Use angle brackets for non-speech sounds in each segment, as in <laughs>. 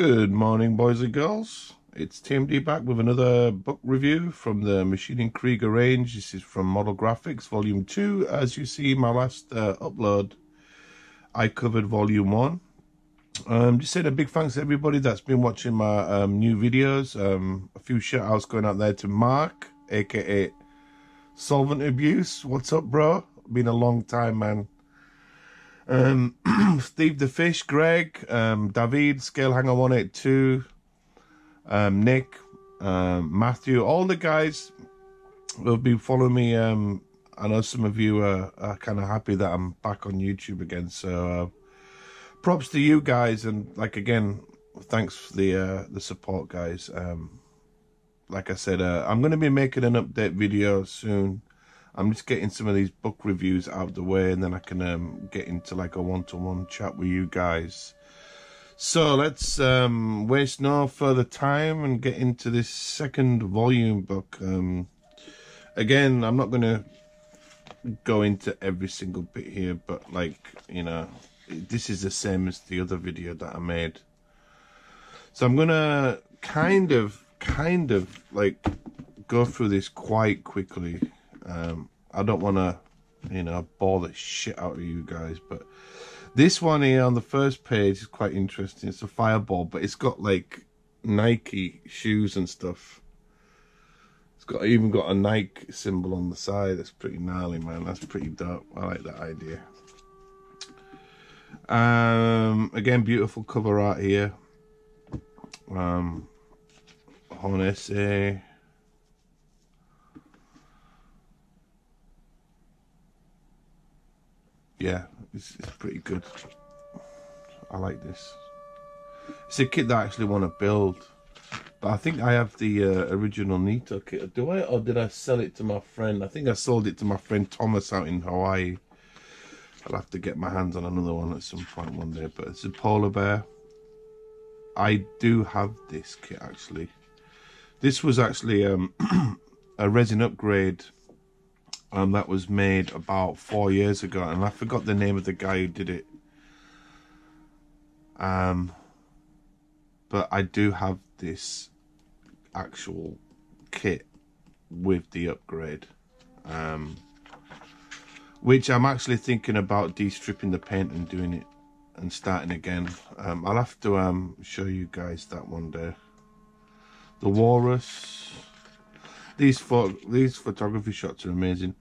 Good morning, boys and girls. It's TMD back with another book review from the Maschinen Krieger range. This is from Model Graphix, Volume 2. As you see, my last uh, upload, I covered Volume 1. Um, just saying a big thanks to everybody that's been watching my um, new videos. Um, a few shout outs going out there to Mark, aka Solvent Abuse. What's up, bro? Been a long time, man. Um, <clears throat> Steve the Fish, Greg, um, David, Scale Hanger 182, um, Nick, um, Matthew, all the guys have been following me. Um, I know some of you are, are kind of happy that I'm back on YouTube again. So uh, props to you guys. And like, again, thanks for the, uh, the support, guys. Um, like I said, uh, I'm going to be making an update video soon I'm just getting some of these book reviews out of the way and then I can um, get into like a one-to-one -one chat with you guys. So let's um, waste no further time and get into this second volume book. Um, again, I'm not going to go into every single bit here, but like, you know, this is the same as the other video that I made. So I'm going to kind of, kind of like go through this quite quickly um, I don't want to, you know, bore the shit out of you guys, but this one here on the first page is quite interesting. It's a fireball, but it's got like Nike shoes and stuff. It's got even got a Nike symbol on the side. That's pretty gnarly, man. That's pretty dope. I like that idea. Um, again, beautiful cover art here. Um, Honestly. Yeah, it's, it's pretty good. I like this. It's a kit that I actually want to build. But I think I have the uh, original Nitto kit. Do I? Or did I sell it to my friend? I think I sold it to my friend Thomas out in Hawaii. I'll have to get my hands on another one at some point one day. But it's a polar bear. I do have this kit actually. This was actually um, <clears throat> a resin upgrade um, that was made about four years ago, and I forgot the name of the guy who did it. Um, but I do have this actual kit with the upgrade, um, which I'm actually thinking about de-stripping the paint and doing it and starting again. Um, I'll have to um, show you guys that one day. The Walrus. These pho these photography shots are amazing.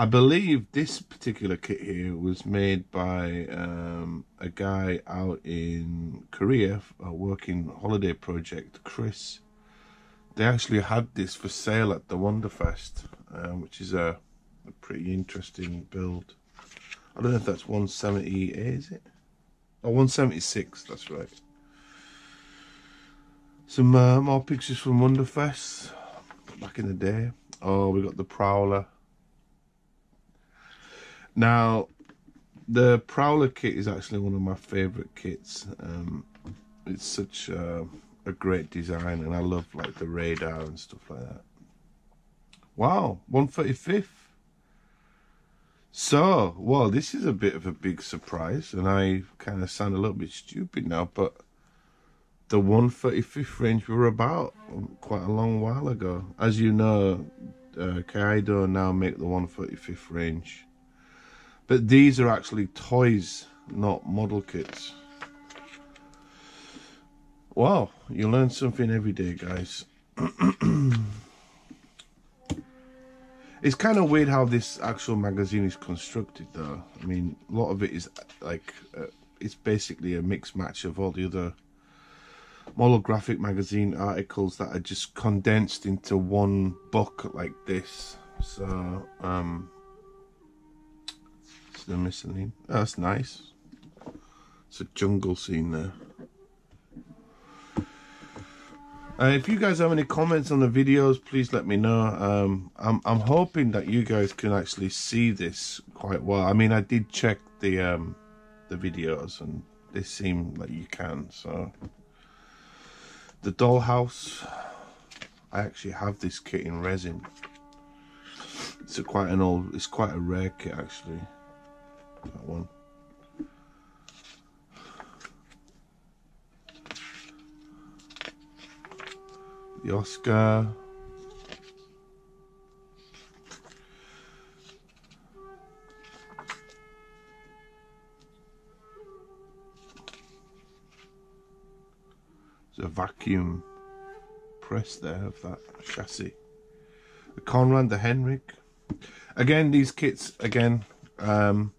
I believe this particular kit here was made by um, a guy out in Korea, a working holiday project, Chris. They actually had this for sale at the Wonderfest, uh, which is a, a, pretty interesting build. I don't know if that's 170A, is it? Oh, 176, that's right. Some uh, more pictures from Wonderfest back in the day. Oh, we got the Prowler. Now, the Prowler kit is actually one of my favourite kits. Um, it's such a, a great design, and I love like the radar and stuff like that. Wow, 135th. So, well, this is a bit of a big surprise, and I kind of sound a little bit stupid now, but the 135th range we were about quite a long while ago. As you know, uh, Kaido now make the 135th range. But these are actually toys, not model kits. Wow, you learn something every day, guys. <clears throat> it's kind of weird how this actual magazine is constructed, though. I mean, a lot of it is like, uh, it's basically a mixed match of all the other model graphic magazine articles that are just condensed into one book like this. So, um, the miscellany. That's nice. It's a jungle scene there. Uh, if you guys have any comments on the videos, please let me know. Um, I'm, I'm hoping that you guys can actually see this quite well. I mean, I did check the um, the videos and they seem like you can. So, the dollhouse. I actually have this kit in resin. It's a quite an old. It's quite a rare kit actually that one. the Oscar. There's a vacuum press there of that chassis. The Konrad, the Henrik. Again, these kits, again, um,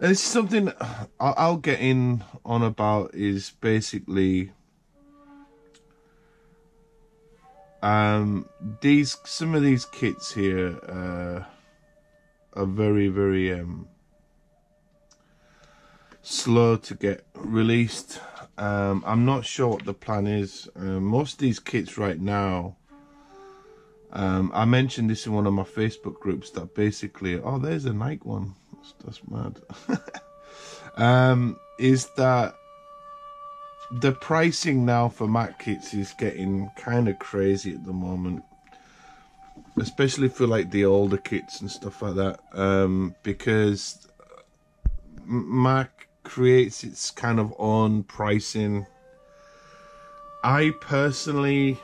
and is something I'll get in on about is basically um, these some of these kits here uh, are very very um, slow to get released. Um, I'm not sure what the plan is. Uh, most of these kits right now um, I mentioned this in one of my Facebook groups that basically, oh, there's a Nike one. That's, that's mad. <laughs> um, is that the pricing now for Mac kits is getting kind of crazy at the moment, especially for like the older kits and stuff like that, um, because Mac creates its kind of own pricing. I personally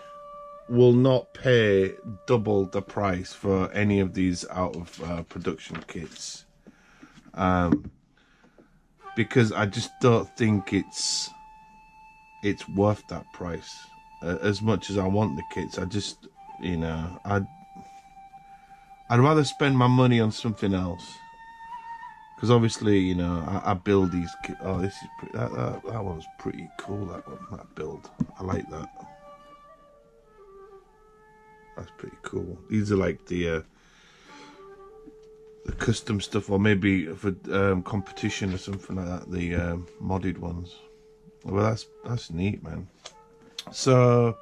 will not pay double the price for any of these out of uh, production kits um, because I just don't think it's it's worth that price. Uh, as much as I want the kits I just you know I'd I'd rather spend my money on something else. Because obviously you know I, I build these oh this is pretty, that, that, that one's pretty cool that one that build. I like that. That's pretty cool. These are like the uh, the custom stuff, or maybe for um, competition or something like that. The um, modded ones. Well, that's that's neat, man. So,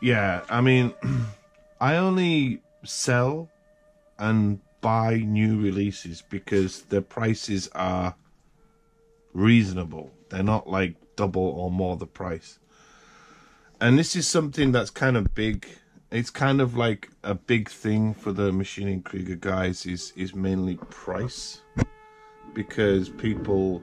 yeah, I mean, <clears throat> I only sell and buy new releases because the prices are reasonable. They're not like double or more the price. And this is something that's kind of big it's kind of like a big thing for the Maschinen Krieger guys is is mainly price. Because people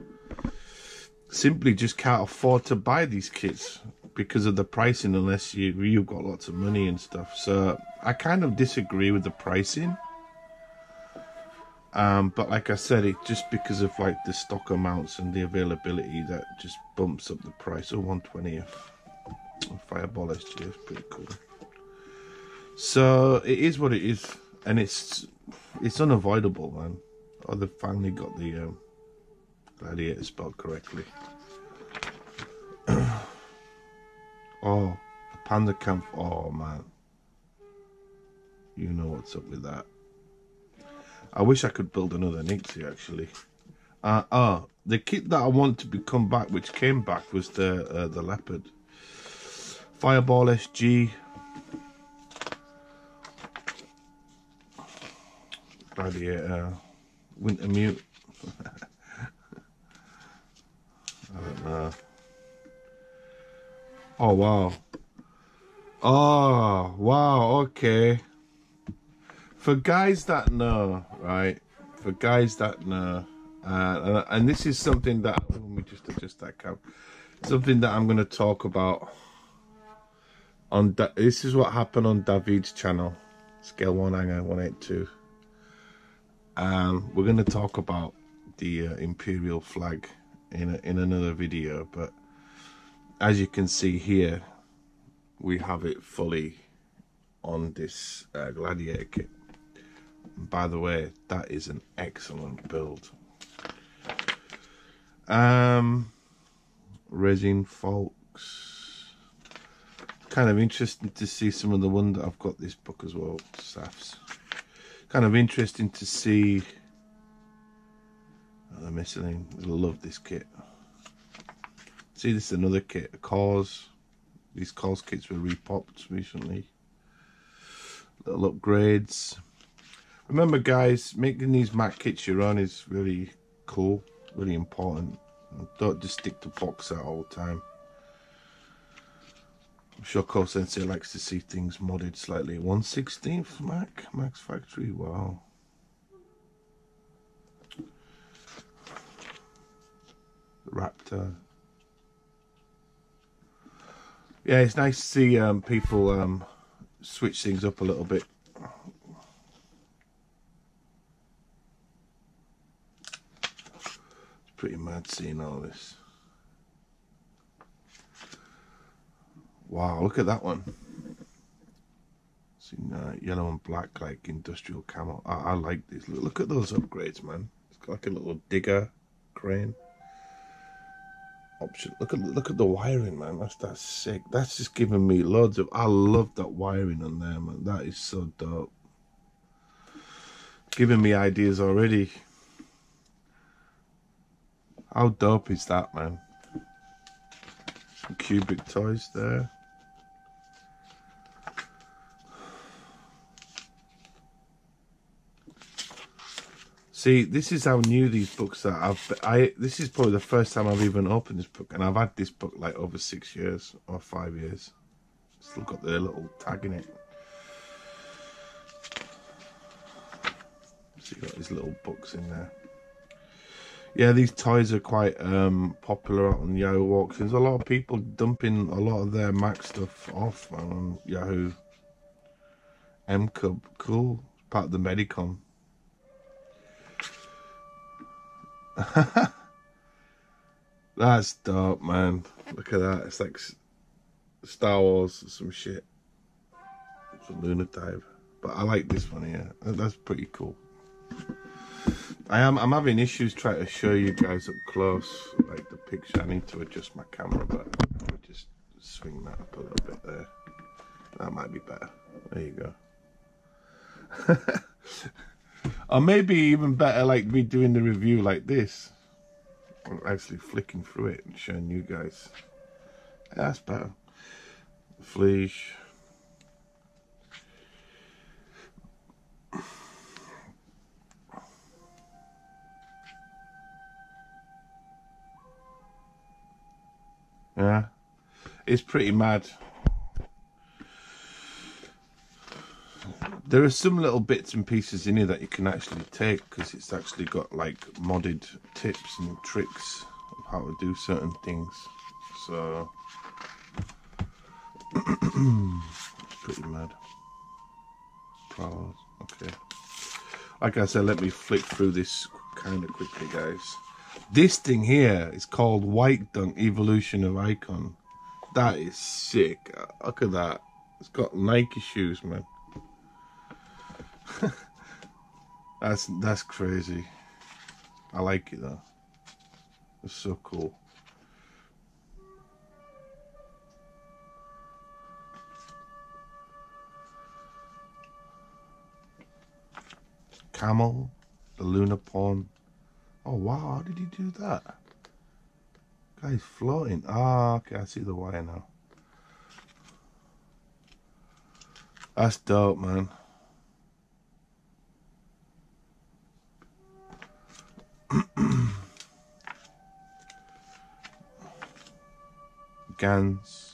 simply just can't afford to buy these kits because of the pricing unless you you've got lots of money and stuff. So I kind of disagree with the pricing. Um, but like I said it just because of like the stock amounts and the availability that just bumps up the price. Oh 120th fireball SG is pretty cool so it is what it is, and it's it's unavoidable, man. Oh, they finally got the um, gladiator spelled correctly. <clears throat> oh, the panda camp. Oh man, you know what's up with that. I wish I could build another Nixie actually. Uh, oh, the kit that I want to come back, which came back, was the uh, the leopard. Fireball SG Gladiator, Wintermute. I don't know. Oh wow. Oh wow, okay. For guys that know, right? For guys that know, uh, and this is something that let me just adjust that cap. Something that I'm going to talk about on. Da this is what happened on David's channel, scale one hanger one eight two. Um, we're going to talk about the uh, imperial flag in, a, in another video, but as you can see here, we have it fully on this uh, gladiator kit. by the way, that is an excellent build. Um, resin folks. Kind of interesting to see some of the one that I've got this book as well, Safs kind of interesting to see. Oh, the missing I love this kit. See this is another kit. Cars. These cars kits were repopped recently. Little upgrades. Remember guys making these Mac kits your own is really cool really important. Don't just stick to box out all the time I'm sure Kow Sensei likes to see things modded slightly. 116th Mac, Max Factory, wow. Raptor. yeah, it's nice to see um, people um, switch things up a little bit. It's pretty mad seeing all this. Wow, look at that one. See, uh, yellow and black, like industrial camo. I, I like this. Look, look at those upgrades, man. It's got like a little digger crane option. Look at look at the wiring, man. That's that's sick. That's just giving me loads of. I love that wiring on there, man. That is so dope. Giving me ideas already. How dope is that, man? Some cubic toys there. See, this is how new these books are. I've, I this is probably the first time I've even opened this book, and I've had this book like over six years or five years. Still got the little tag in it. So you got these little books in there. Yeah, these toys are quite um, popular on Yahoo auctions. A lot of people dumping a lot of their Mac stuff off on Yahoo. M Cub, cool. Part of the Medicom. <laughs> That's dope, man. Look at that. It's like Star Wars or some shit. It's a lunar dive. But I like this one here. That's pretty cool. I am I'm having issues trying to show you guys up close, like the picture. I need to adjust my camera, but I'll just swing that up a little bit there. That might be better. There you go. <laughs> Or maybe even better, like me doing the review like this. I'm actually flicking through it and showing you guys. That's better. Fleesh. Yeah, it's pretty mad. There are some little bits and pieces in here that you can actually take because it's actually got like modded tips and tricks of how to do certain things. So it's <clears throat> pretty mad. Flowers, okay. Like I said, let me flick through this kind of quickly, guys. This thing here is called White Dunk Evolution of Icon. That is sick. Look at that. It's got Nike shoes, man. <laughs> that's that's crazy. I like it though. It's so cool. Camel, the lunar pawn. Oh wow, how did he do that? Guy's floating. Ah, okay, I see the wire now. That's dope, man. Gans,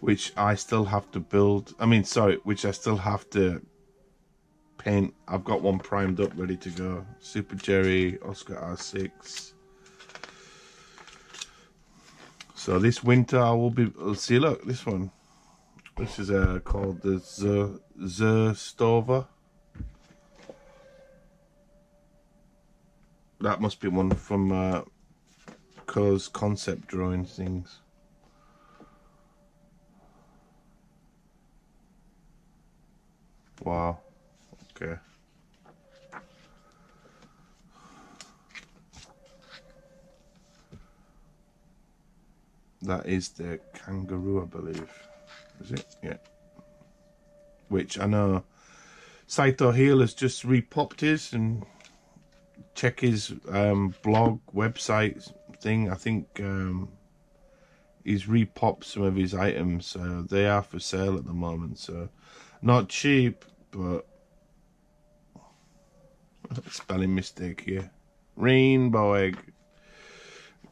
which I still have to build. I mean, sorry, which I still have to paint. I've got one primed up, ready to go. Super Jerry, Oscar R6. So this winter I will be. See, look, this one. This is uh, called the Zer. That must be one from uh, Kow's concept drawing things. Wow. Okay. That is the kangaroo, I believe. Is it? Yeah. Which I know Saito Heel has just repopped his and check his um, blog website thing. I think um, he's repopped some of his items. So they are for sale at the moment. So not cheap, but spelling mistake here. Rainbow egg.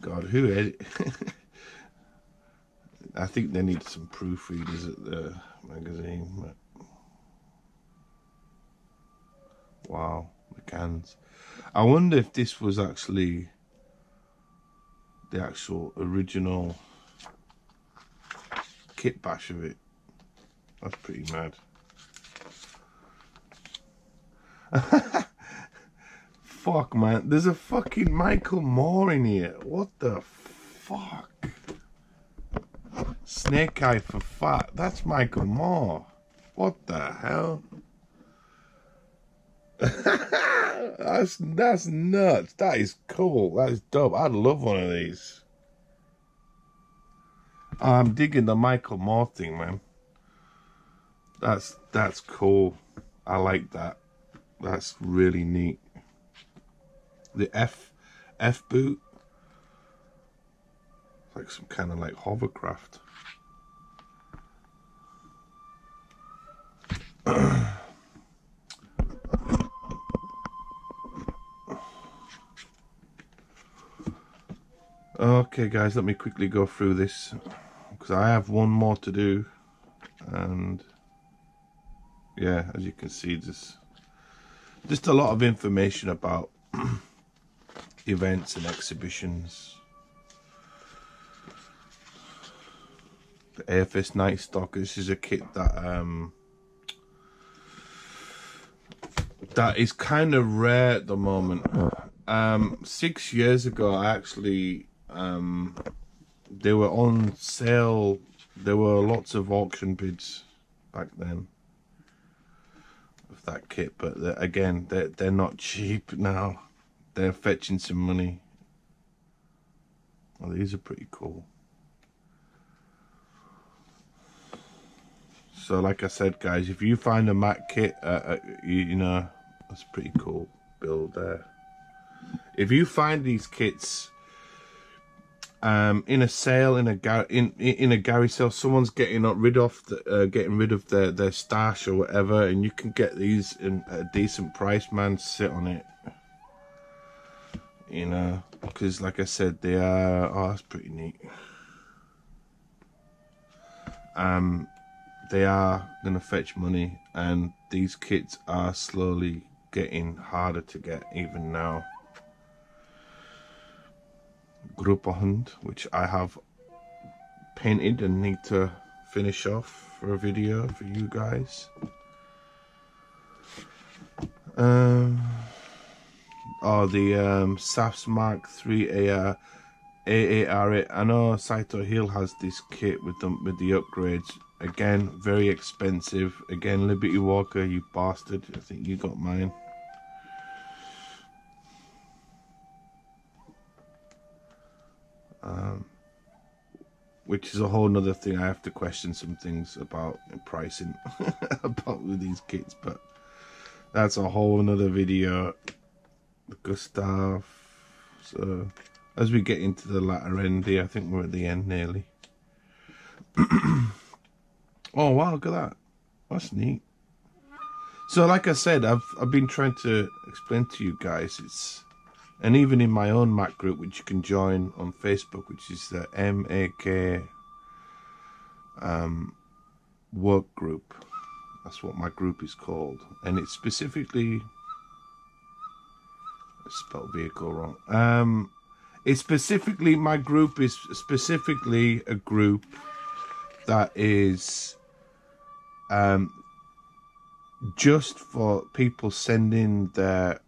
God, who edit? <laughs> I think they need some proofreaders at the magazine. But... Wow, the cans. I wonder if this was actually the actual original kit bash of it. That's pretty mad. <laughs> fuck, man. There's a fucking Michael Moore in here. What the fuck? Snake Eye for fat. That's Michael Moore. What the hell? <laughs> that's that's nuts. That is cool. That is dope. I'd love one of these. I'm digging the Michael Moore thing, man. That's that's cool. I like that. That's really neat. The F F boot. Like some kind of like hovercraft. <clears throat> okay guys, let me quickly go through this because I have one more to do and yeah, as you can see, just just a lot of information about <clears throat> events and exhibitions. The AFS Night Stock This is a kit that um that is kind of rare at the moment. Um, six years ago, I actually um, they were on sale. There were lots of auction bids back then of that kit, but they're, again, they're, they're not <laughs> cheap now. They're fetching some money. Well, these are pretty cool. So, like I said, guys, if you find a Mac kit, uh, uh, you, you, know, that's pretty cool build there. If you find these kits um, in a sale in a gar- in in a Gary sale, someone's getting rid of the, uh, getting rid of their their stash or whatever, and you can get these in a decent price. Man, sit on it. You know, because like I said, they are. Oh, that's pretty neat. Um, they are gonna fetch money, and these kits are slowly getting harder to get even now. Grupperhund, which I have painted and need to finish off for a video for you guys. Um, oh, the um, SAFS Mark 3 AR, AAR. I know Saito Hill has this kit with the, with the upgrades. Again, very expensive. Again, Liberty Walker, you bastard. I think you got mine. Which is a whole nother thing. I have to question some things about pricing <laughs> about with these kits, but that's a whole another video. Gustav. So as we get into the latter end here, I think we're at the end nearly. <clears throat> oh wow, look at that. That's neat. So like I said, I've I've been trying to explain to you guys it's and even in my own Mac group, which you can join on Facebook, which is the MAK um, work group. That's what my group is called, and it's specifically I spelled vehicle wrong. Um, it's specifically my group is specifically a group that is um, just for people sending their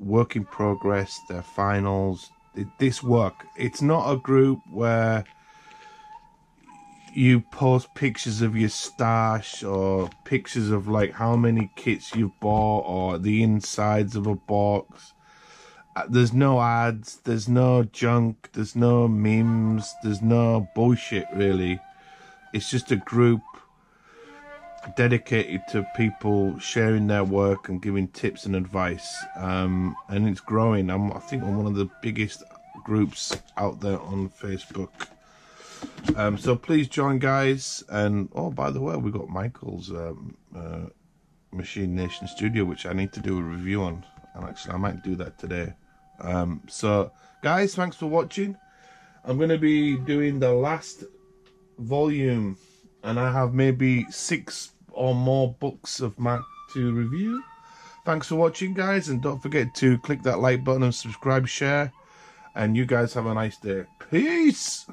work in progress, their finals, this work. It's not a group where you post pictures of your stash or pictures of like how many kits you've bought or the insides of a box. Uh, there's no ads, there's no junk, there's no memes, there's no bullshit really. It's just a group dedicated to people sharing their work and giving tips and advice. Um, and it's growing. I'm, I think I'm one of the biggest groups out there on Facebook. Um, so please join, guys. And oh, by the way, we got Michael's um, uh, Machine Nation Studio, which I need to do a review on. And actually, I might do that today. Um, so, guys, thanks for watching. I'm going to be doing the last volume and I have maybe six or more books of Mac to review. Thanks for watching, guys, and don't forget to click that like button and subscribe, share, and you guys have a nice day. Peace!